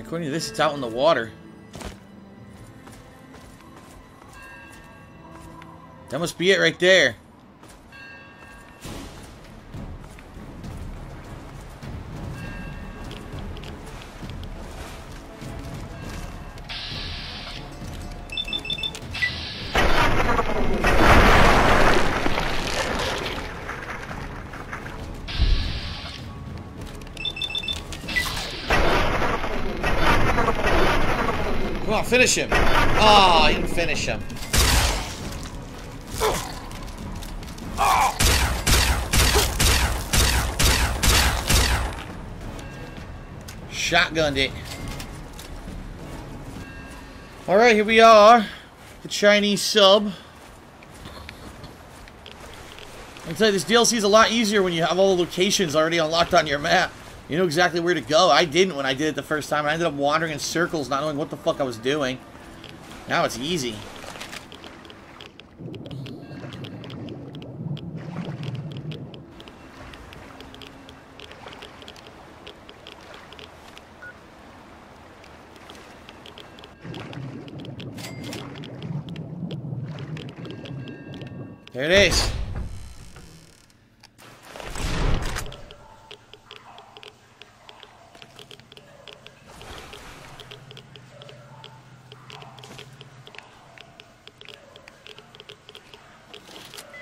According to this, it's out in the water. That must be it right there. On, finish him. Oh, you didn't finish him. Shotgunned it. Alright, here we are. The Chinese sub. I'll tell you, this DLC is a lot easier when you have all the locations already unlocked on your map. You know exactly where to go. I didn't when I did it the first time. I ended up wandering in circles, not knowing what the fuck I was doing. Now it's easy. There it is.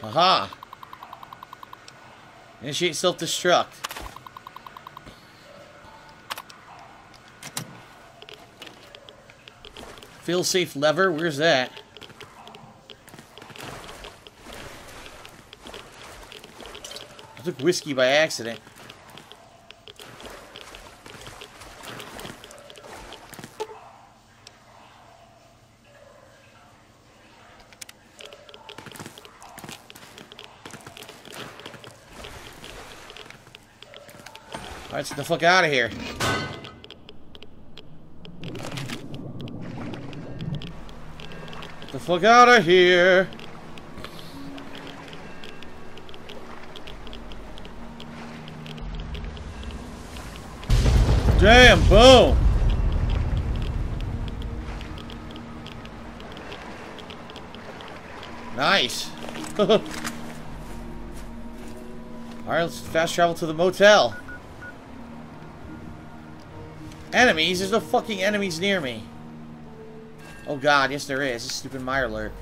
Aha! Initiate self-destruct. Fail-safe lever, where's that? I took whiskey by accident. Alright, get the fuck out of here. Get the fuck out of here. Damn, boom. Nice. Alright, let's fast travel to the motel. Enemies? There's no fucking enemies near me. Oh god, yes there is. This stupid Mirelurk.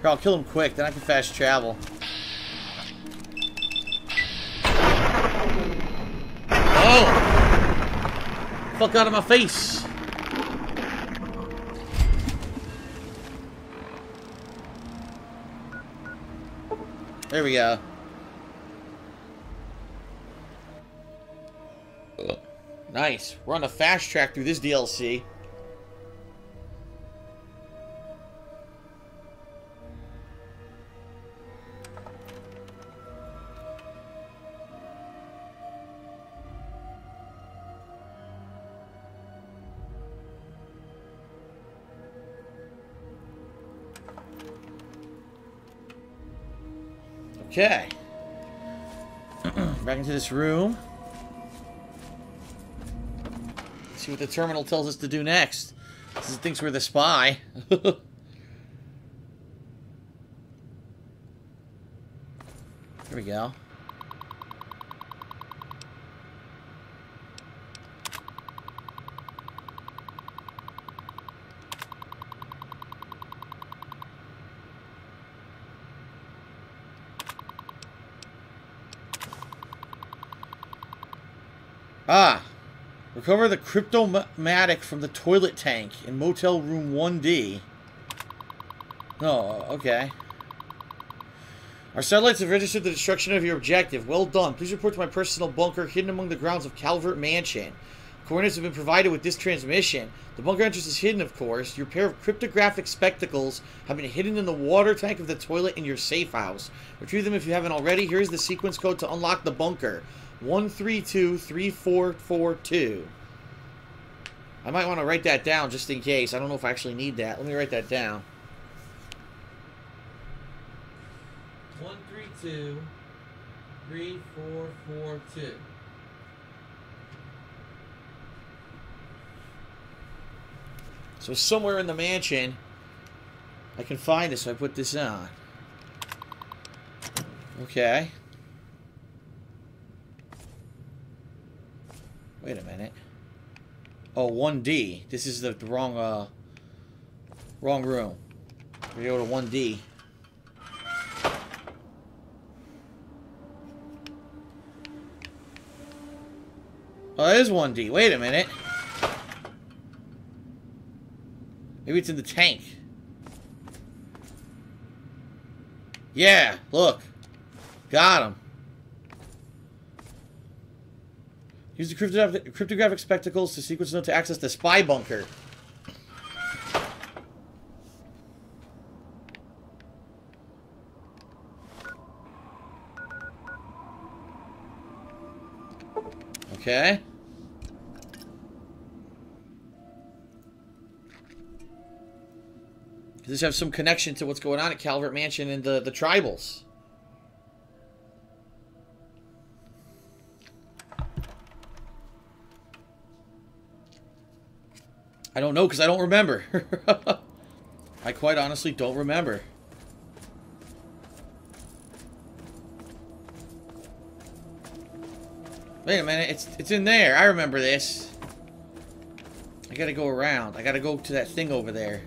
Here, I'll kill him quick, then I can fast travel. Oh! Fuck out of my face! There we go. Nice. We're on a fast track through this DLC. Okay. Back into this room. See what the terminal tells us to do next. Is thinks we're the spy. Here we go. Ah, Recover the Cryptomatic from the toilet tank in motel room 1D. Oh, okay. Our satellites have registered the destruction of your objective. Well done. Please report to my personal bunker hidden among the grounds of Calvert Mansion. Coordinates have been provided with this transmission. The bunker entrance is hidden, of course. Your pair of cryptographic spectacles have been hidden in the water tank of the toilet in your safe house. Retrieve them if you haven't already. Here's the sequence code to unlock the bunker. 1323442. I might want to write that down just in case. I don't know if I actually need that. Let me write that down. 132 3442. So somewhere in the mansion, I can find this, so I put this on. Okay. Wait a minute. Oh, 1D. This is the, wrong, uh, wrong room. We go to 1D. Oh, that is 1D. Wait a minute. Maybe it's in the tank. Yeah, look. Got him. Use the cryptographic, cryptographic spectacles to sequence note to access the spy bunker. Okay. Does this have some connection to what's going on at Calvert Mansion and the, the tribals? I don't know because I don't remember. I quite honestly don't remember. Wait a minute, it's it's in there. I remember this. I gotta go around. I gotta go to that thing over there.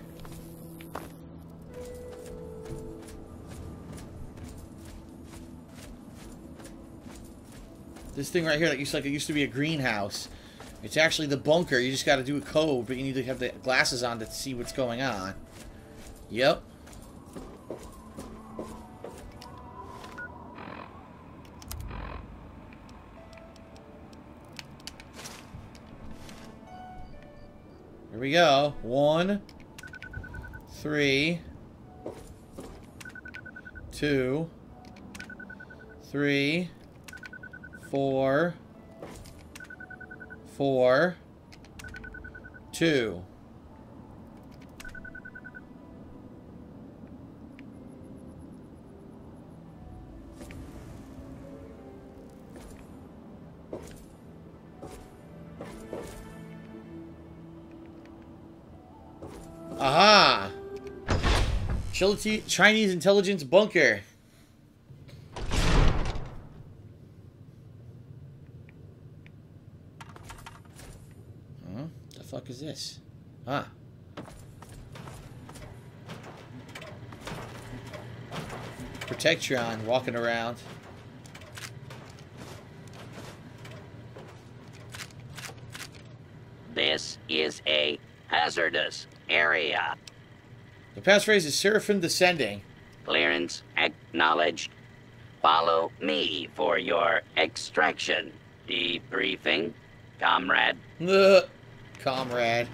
This thing right here that used like it used to be a greenhouse. It's actually the bunker. You just got to do a code, but you need to have the glasses on to see what's going on. Yep. Here we go. One, three, two, three, four, four, two. Aha! Chinese intelligence bunker. Fuck is this? Ah. Protectron walking around. This is a hazardous area. The passphrase is Seraphim descending. Clearance acknowledged. Follow me for your extraction. Debriefing, comrade. Ugh comrade.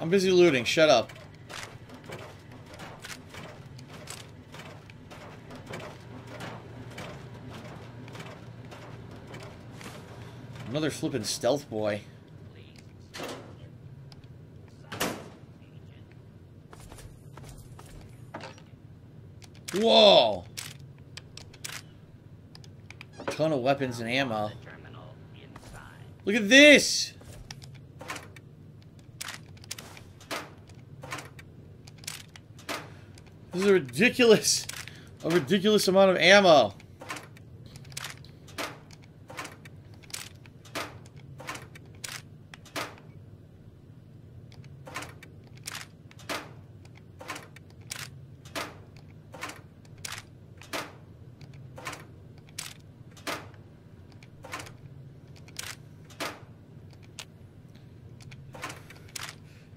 I'm busy looting. Shut up. Another flippin' stealth boy. Whoa! A ton of weapons and ammo. Look at this! This is a ridiculous, a ridiculous amount of ammo.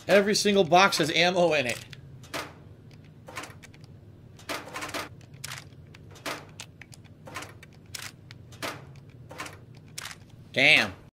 Every single box has ammo in it. Damn.